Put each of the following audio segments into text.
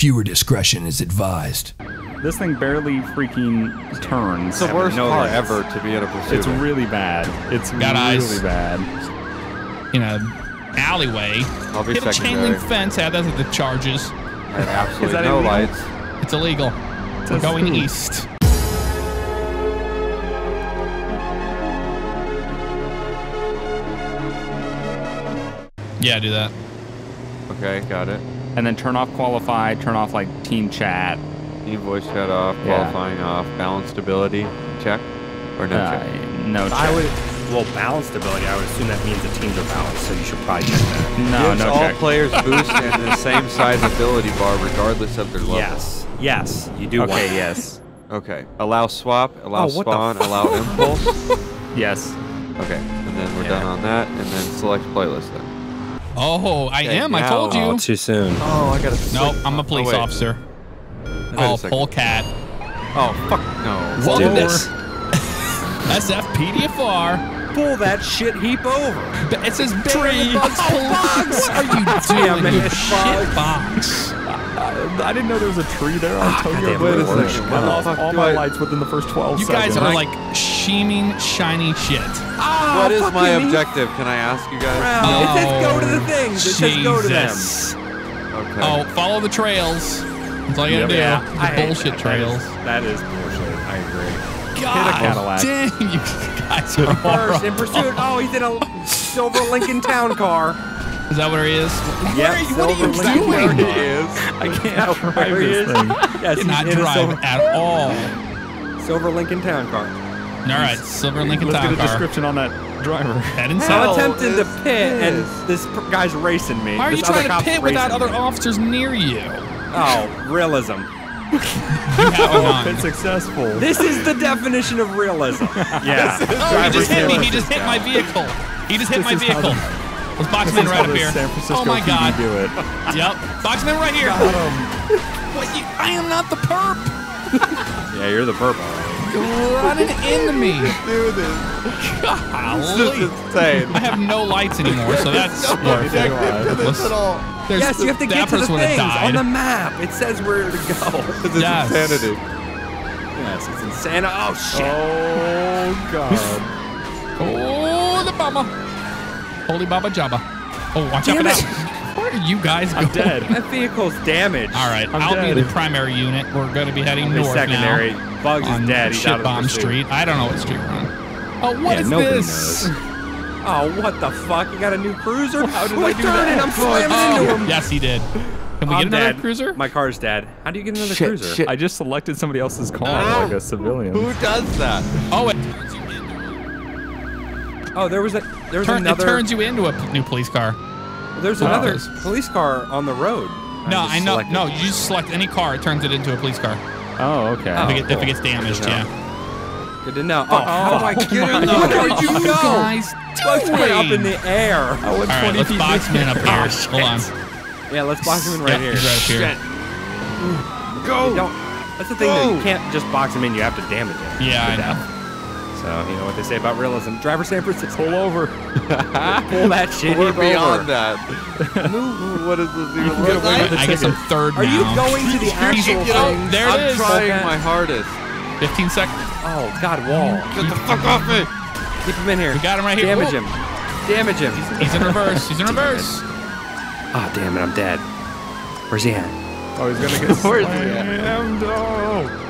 Viewer discretion is advised. This thing barely freaking turns. It's the worst No car ever to be in a pursuit. It's really bad. It's Got really eyes. bad. In a alleyway. I'll be Hit a chain link fence. Yeah, that's the charges. I have absolutely Is that no illegal? lights. It's illegal. We're going who? east. Yeah, do that. Okay, got it. And then turn off qualify, turn off like team chat. Team voice chat off, Yeah. qualifying off, balance stability check, or no Uh, check. no check. I would, well, balance stability. I would assume that means the teams are balanced, so you should probably check that. no, Gives no all check. players boost and the same size ability bar regardless of their level. Yes, yes, you do. Okay, that. yes. Okay. Allow swap, allow Oh, spawn, allow impulse. Yes. Okay, and then we're Yeah. done on that, and then select playlist then. Oh, I Okay, am. I told you. Oh, too soon. Oh, I gotta. Nope, I'm a oh, police wait. officer. Oh, second. polecat. Oh, fuck no. Whoa. Do this. SFPDFR. Pull that shit heap over. It says Bay Area Buggs Oh, Police. What are you Damn doing, it, you shit box? I didn't know there was a tree there on Tokyo goddamn, wait a Bridge. second, I lost fuck all my I- lights within the first 12 You seconds. guys are like sheaming shiny shit. Ah, What is my fucking me. objective? Can I ask you guys? Well, It says go to the things. It says go to them. Okay. Oh, follow the trails. That's all you gotta Yeah, do. I The hate bullshit that. trails. That is, that is bullshit. I agree. God Cadillac. dang, you guys are First in pursuit. Oh, he's in a silver Lincoln Town car. Is that where he is? Yep, Where are you, what are you Lincoln doing? Town He is. I can't Yeah, drive he this is. thing. Yes, he's Cannot drive silver, at all. silver Lincoln Town car. All right, silver Lincoln Let's Town get a car. description on that driver. Head I'm attempting to is pit, and this? this guy's racing me. Why are you This trying to pit without racing other me. officers near you? Oh, realism. You have Been successful. This is the definition of realism. Yeah. Oh, he just hit me. He just hit my vehicle. He just hit This my is how vehicle. The- Let's box him in right up here. San Francisco Oh my PD god. do it. Yep. Box him in right here. What, you, I am not the perp. Yeah, you're the perp. You're running into me. Do this. Golly. This is insane. I have no lights anymore, so that's worth it. objective to this at all. There's, Yes, you have to get to the person things on the map. It says where to go. This is Yes. insanity. Yes, it's insane. Oh shit. Oh, God. Oh, the baba. Holy baba jabba. Oh, watch out for Damn that. it. Where are you guys going? I'm dead. That vehicle's damaged. All right, I'm I'll dead. be the primary unit. We're going to be heading north secondary. now. Buggs on is dead. He's Shit out Bomb pursuit. Street. I don't know what street we're on. Oh, what Yeah, is nobody this? knows. Oh, what the fuck? You got a new cruiser? How did I do turning. that? I'm slamming Oh, into him. yes, he did. Can we I'm get another dead. cruiser? My car's dead. How do you get another Shit, cruiser? shit. I just selected somebody else's car No. like a civilian. Who does that? Oh, it, Oh, there was a there was turn, it turns you into a p- new police car. there's Oh. another police car on the road. No, just I know. selected. No, you just select any car. It turns it into a police car. Oh, okay. Oh. if, it, get- if it gets damaged, Good to know. yeah. Good to know. Oh, oh how do I oh get in there? What Where are did you you go? guys Buggs doing? went up in the air. I went All right, let's box him in up here. Oh. Hold on. Yeah, let's box him in right Yep, here. he's right here. Shit. You don't. That's the thing. That you can't just box him in. You have to damage him. Yeah, I death. know. So you know what they say about realism. Driver San Francisco. Pull over. Pull that shit We're beyond over. that. what is this even get look away like? with I guess I'm third Are you going to the actual Get out. thing? There it I'm is. trying Okay. my hardest. 15 seconds. Oh God, wall. Get the fuck off me! Keep him in here. We got him right here. Damage Whoa. him. Damage him. He's in reverse. He's in reverse. Oh damn it, I'm dead. Where's he at? Oh, he's going to get Where's he at? slammed. Oh.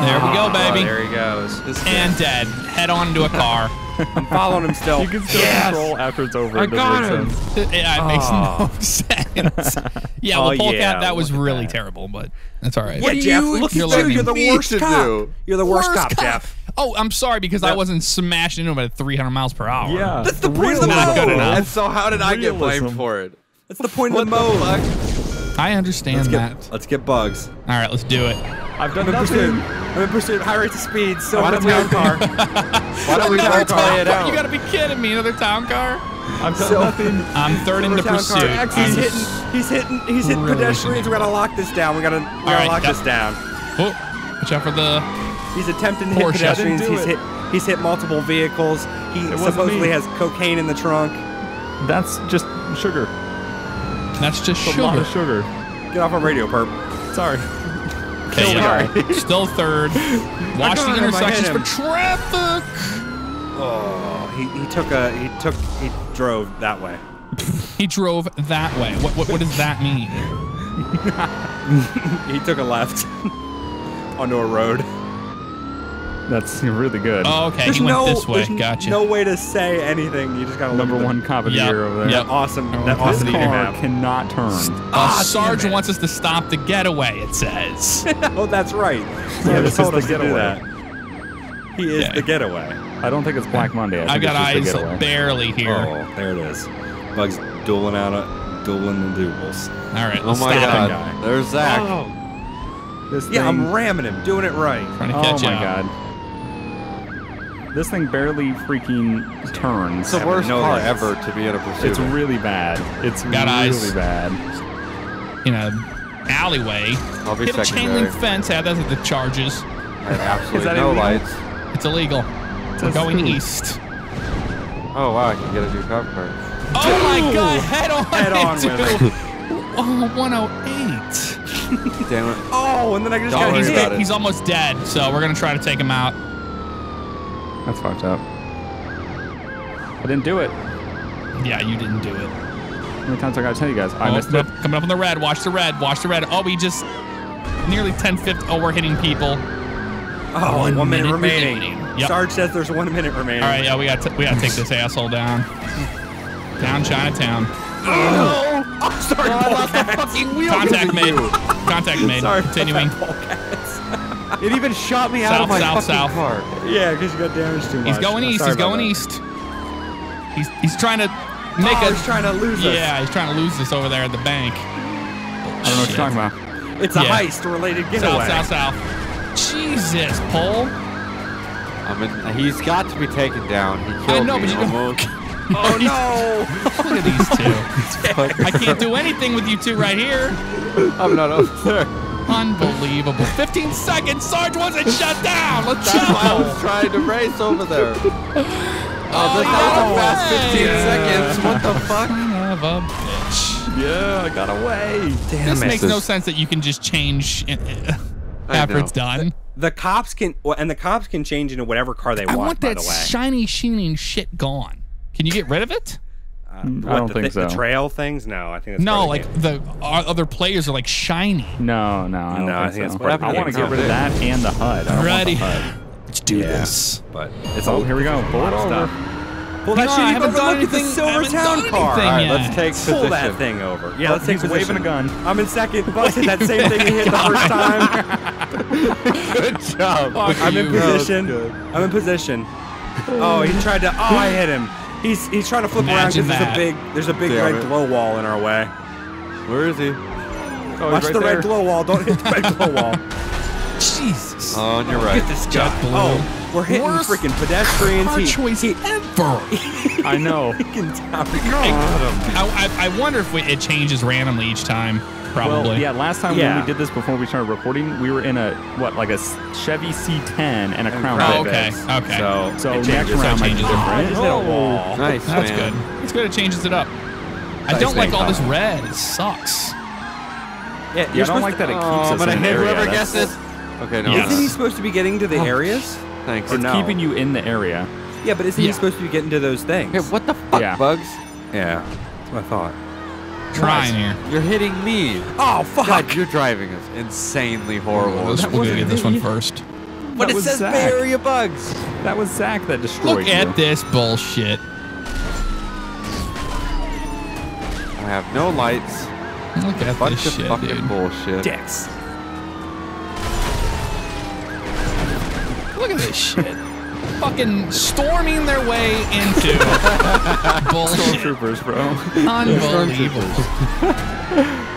There we go, Oh, baby. there he goes. And dead. Head on into a car. I'm following him still. You can still control after it's over. I It got him. Ah. sense. Yeah, it makes Oh. no sense. Yeah, well, Oh, Polecat, yeah, that was look really that. terrible, but that's all right. Yeah, do Jeff, you look at You're you, you're the worst to cop. do? You're the worst, Worst cop, cop. Jeff. Oh, I'm sorry because I wasn't smashing into him at 300 miles per hour. Yeah. That's the point of the Not good mode. enough. And so how did I get blamed Realism. for it? That's the point What of the the mode. fuck? I understand Let's that. let's get buggs. All right, let's do it. I've done I'm in pursuit. I'm in pursuit. High rates of speed. Why Silver don't we- town car. Why don't we Another both town play it car. out? You gotta be kidding me! Another town car? I've done So- nothing. I'm third in the pursuit. car. X, I'm he's hitting. He's hitting. He's hitting really pedestrians. wishing We gotta lock this down. We gotta. We gotta right, lock yep. this down. Oh, watch out for the. He's attempting to hit Porsche. I pedestrians. He's it. hit. He's hit multiple vehicles. He wasn't supposedly me. has cocaine in the trunk. That's just sugar. That's just It's a lot sugar. of sugar. Get off on radio, perp. Sorry. Still third. Watch the him, I hit intersections for traffic. Oh, he, he took a he took he drove that way. He drove that way. What, what, what does that mean? He took a left onto a road. That's really good. Oh, okay. There's he went no this way. there's Gotcha. No way to say anything. You just gotta look Number at one cop of the Yep, year over there. yep. Awesome. Number That one This awesome cop of the game car map. cannot turn. Ah, damn Sarge wants us to stop the getaway, it says. oh, that's right. Yeah, He this told is us the to do getaway. that. He is Yeah. the getaway. I don't think it's Black Monday. I, I think got eyes just a getaway. barely here. Oh, there it is. Buggs dueling out of dueling the doubles. All right, Oh let's my stop god. guy. There's Zach. This Yeah, thing, I'm ramming him, doing it right. Trying to catch Oh catch my up. god. This thing barely freaking turns. It's the worst no car ever to be in a pursuit. It's really bad. It's Got really eyes. bad. In a alleyway. I'll be Hit a chain link fence. Yeah, those are the charges. I have absolutely that no illegal? lights. It's illegal. We're going who? east. Oh wow, I can get a new cop car. Oh my god, head on. Head on into- with Oh, 108. Damn it. Oh, and then I just Don't got He's, hit. about it. he's almost dead, so we're gonna try to take him out. That's fucked up. I didn't do it. Yeah, you didn't do it. How many times I gotta tell you guys? I oh, missed coming, it. up, coming up on the red. Watch the red. Watch the red. Oh, we just nearly 10 50. Oh, we're hitting people. Oh, One one minute, minute remaining. remaining. Yep. Sarge says there's one minute remaining. All right, yeah, we got to we got to take this asshole down. Down Chinatown. Oh, sorry, oh, Polecats. Contact made. Contact made. Sorry about Continuing. That, Polecats. It even shot me out of my south, fucking south. car. Yeah, because you got damaged too much. He's going east. He's going that. east. He's he's trying to make oh, a. he's trying to lose us. yeah, he's trying to lose this over there at the bank. I don't know what you're talking about. It's a Yeah. heist-related getaway. South, south, south. Jesus, Paul. I mean, he's got to be taken down. He I killed know, me but you don't- almost. Oh no! Look at these two. I can't do anything with you two right here. I'm not up there. Unbelievable. 15 seconds. Sarge wants it shut down. Let's That's why I was trying to race over there. Oh, Oh, that was a fast yeah. 15 seconds. What the fuck? Son of a bitch. Yeah, I got away. Damn This it. makes no sense that you can just change uh, after it's done. The cops can, and the cops can change into whatever car they I want. want by that the way, shiny, sheening shit gone. Can you get rid of it? Uh, I don't the, think The so. trail things? No, I think that's No, like the the other players are like shiny. No, no, I don't No, I think, think it's so. part of I want to get rid of that and the HUD. I don't want Ready? the HUD. Let's do Yeah. this. But it's Oh, all here we go. Pull it over. stuff. Pull Hang that on, shit I even haven't done over. Look at the anything- I Silver haven't Town done car. anything All right, yet. let's take Pull position. that thing over. Yeah, let's take He's waving a gun. I'm in second. Buggs hit that same thing he hit the first time. Good job. I'm in position. I'm in position. Oh, he tried to. Oh, I hit him. He's he's trying to flip around because there's a big there's a big Damn red it. glow wall in our way. Where is he? Oh, Watch right the there. red glow wall. Don't hit the red glow wall. Jesus. Oh, on your Look right. at this guy. JetBlue. Oh, we're hitting Worst freaking pedestrians. Car He, choice he, ever. I know. I, I, I wonder if we, it changes randomly each time. Probably. Well, yeah, last time Yeah. when we did this before we started recording, we were in a, what, like a Chevy C10 and a Crown Oh, Vic. okay. Okay. So, So it next changes. round might be changes it. different. I just hit a wall. Oh. Nice, That's man. good. It's good. It changes it up. I don't like name, all this red. It sucks. Yeah, Yeah, you're I don't like to, that it oh, keeps Oh, us I'm gonna in an hit area. whoever guessed it. Okay, no. Yes. Isn't he supposed to be getting to the Oh. areas? Thanks. Or It's no? keeping you in the area. Yeah, but isn't Yeah. he supposed to be getting to those things? Hey, what the fuck, Yeah. Buggs? Yeah, that's what I thought. Trying here. You're hitting me. Oh fuck! God, you're driving us insanely horrible. Let's, that we're get this one me. but That it says Zach. Bay Area Buggs. That was Zach that destroyed Look you. at this bullshit. I have no lights. Look at Bunch this of shit, fucking dude. bullshit. Dicks. Look at this shit. Fucking storming their way into bullshit. Troopers, bro. Unbelievable.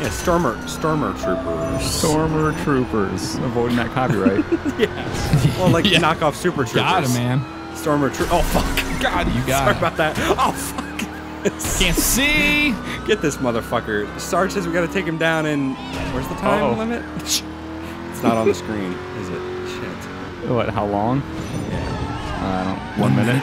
Yeah, Stormer, Stormer Troopers. Stormer Troopers. Avoiding that copyright. Yeah. Well, like Yeah. knockoff Super Troopers. Got him, man. Stormer Troop. Oh fuck! God, you Sorry got him. about that. Oh fuck! Can't see. Get this motherfucker. Sarge says we gotta take him down and Where's the time Uh-oh. limit? it's not on the screen, is it? Shit. what, how long? Yeah. I don't One minute?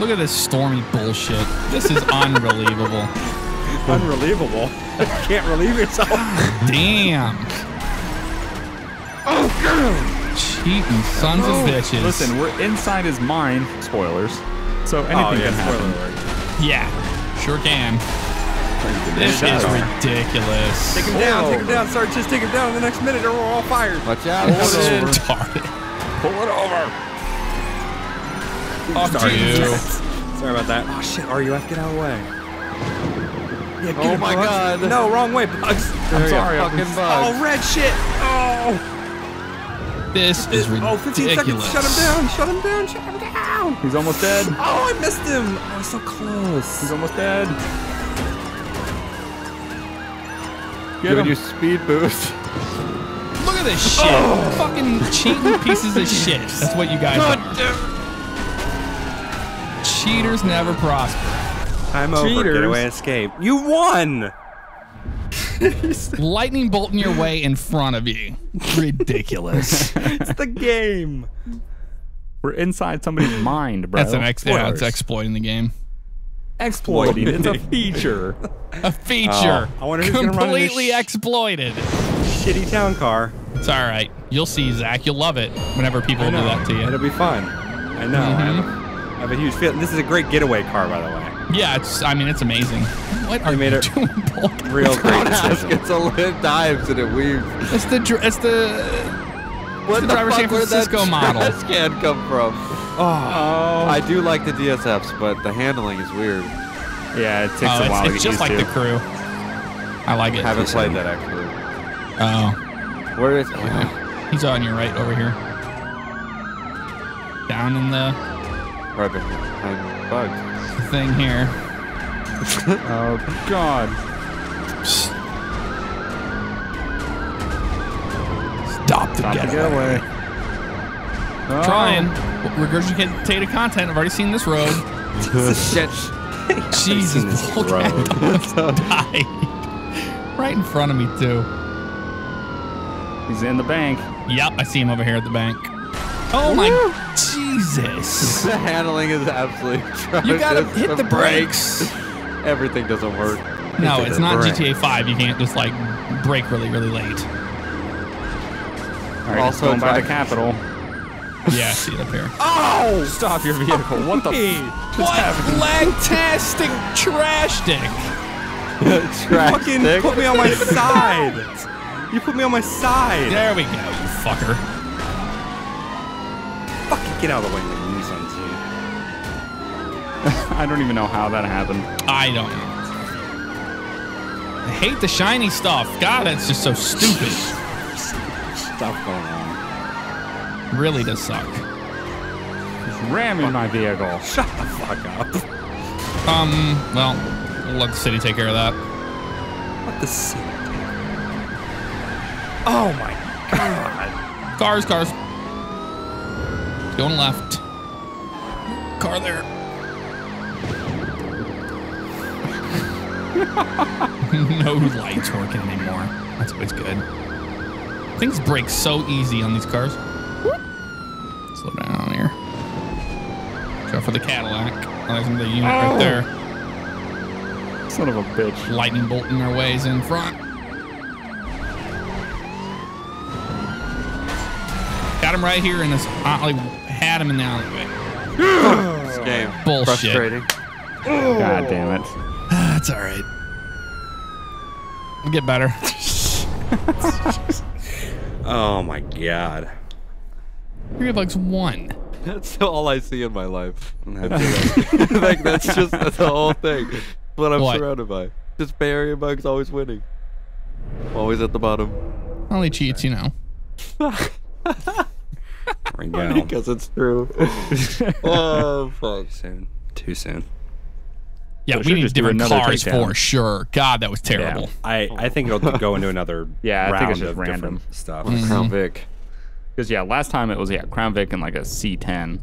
Look at this stormy bullshit. This is unbelievable. unbelievable. Can't relieve yourself. Damn. Oh god. Cheating sons of oh, bitches. Listen, we're inside his mind. Spoilers. So oh, anything Oh, yeah, can happen. spoiler alert. Yeah, sure can. This is does. ridiculous. Take him down, take him down, Sarge. Just take him down in the next minute or we're all fired. Watch out. That's Hold it. retarded. Pull it over. Fuck Sorry. you. Sorry about that. Oh shit, RUF, get out of the way. Yeah, get Oh him, my Buggs. God. No, wrong way, Buggs. I'm sorry. Fucking I'm- Oh, red shit. Oh. This is Oh, 15 seconds. Shut him down. Shut him down. Shut him down. He's almost dead. Oh, I missed him. Oh, so close. He's almost dead. Get Giving him. you speed boost. Look at this shit. Fucking cheating pieces of shit. That's what you guys are. Cheaters never prosper. Time over. Cheaters. Getaway escape. You won. Lightning bolting your way in front of you. Ridiculous. it's the game. We're inside somebody's mind, bro. That's an ex- yeah, it's exploiting the game. Exploiting. It's a feature. A feature. Oh, I wonder who's gonna run completely exploited. Shitty town car. It's all right. You'll see, Zach. You'll love it whenever people do that to you. It'll be fun. I know. I, have a, mm-hmm. I have a huge feeling. This is a great getaway car, by the way. Yeah, it's. I mean, it's amazing. What are made you it doing, Paul? Real great. Don't ask. It's a it dives and it weaves. It's the. It's the. What the driver San fuck, where did that Francisco model. trash can come from? Oh, I do like the DSFs, but the handling is weird. Yeah, it takes Oh, a while it's, to it's just like to. the crew. I like it. I Haven't played that actually. Oh, Where is? Oh, he's on your right over here. Down in the right behind buggs. thing here. Oh God. Stop the Stop the getaway. getaway. Oh. Trying. Regurgitated content. I've already seen this road. Shit. Jesus, this Paul road. died. right in front of me too. He's in the bank. Yep, I see him over here at the bank. Oh my Jesus. The handling is absolutely atrocious. You gotta hit the brakes. Everything doesn't work. No, Hit it's not brake. GTA 5. You can't just like brake really, really late. All right, Also also going by the Capitol. Yeah, I see it up here. Oh! Stop your vehicle. What the? F- What lag-tastic trash dick? Trash fucking stick. put me on my side. You put me on my side. There we go, you fucker. Fucking get out of the way, you Nissan I don't even know how that happened. I don't know. I hate the shiny stuff. God, that's just so stupid. Stuff going on. Really does suck. Ramming my vehicle. Shut the fuck up. Um, well, we'll let the city take care of that. What the shit? Oh my god. Cars, cars. Going left. Car there. no lights working anymore. That's always good. Things break so easy on these cars. Slow down here. Go for the Cadillac. Oh, there's another unit right there. Son of a bitch. Lightning bolting their ways in front. Got him right here in this. I had him in the alleyway. This game. Bullshit. Frustrating. God damn it. That's all right. We'll get better. Oh my god. Three buggs one. That's all I see in my life. like that's just that's the whole thing. What I'm What? surrounded by. Just Bay Area buggs always winning. Always at the bottom. Only cheats, you know. There we. Because it's true. oh fuck. Too soon. Too soon. Yeah, So we need different cars takedown. for sure. God, that was terrible. I, I think it'll go into another Yeah, I think round it's just of random. different stuff. Crown mm-hmm. Vic. Because yeah, last time it was yeah Crown Vic and like a C10.